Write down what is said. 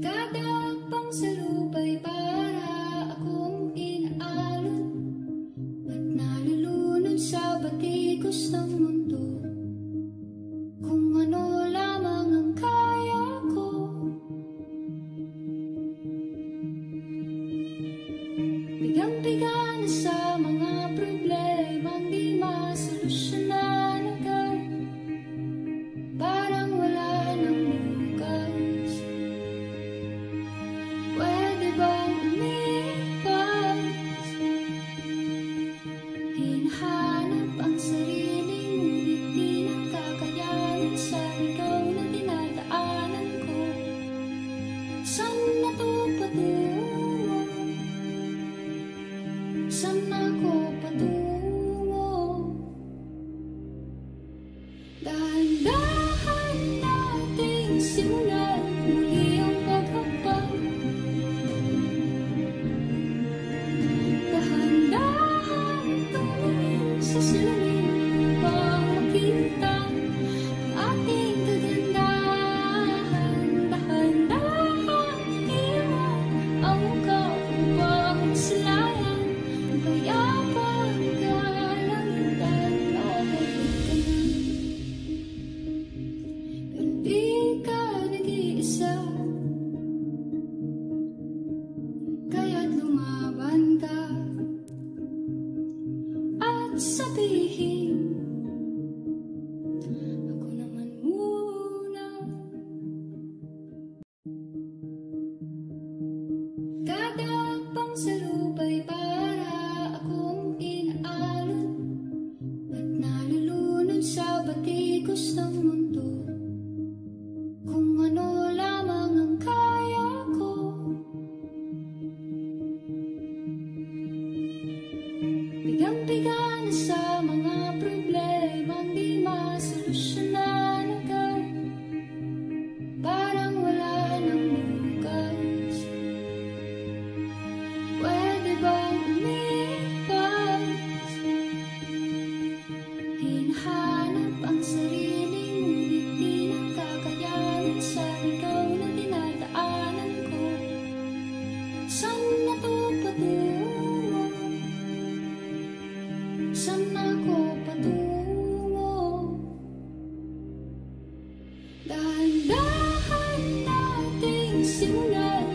Kada pang salubay para akong inaalon At nalulunod sa batikos ng mundo. Kung ano lamang ang kaya ko. Bigang-biga na sa mga At some Bigang-biga sa mga problema. 情人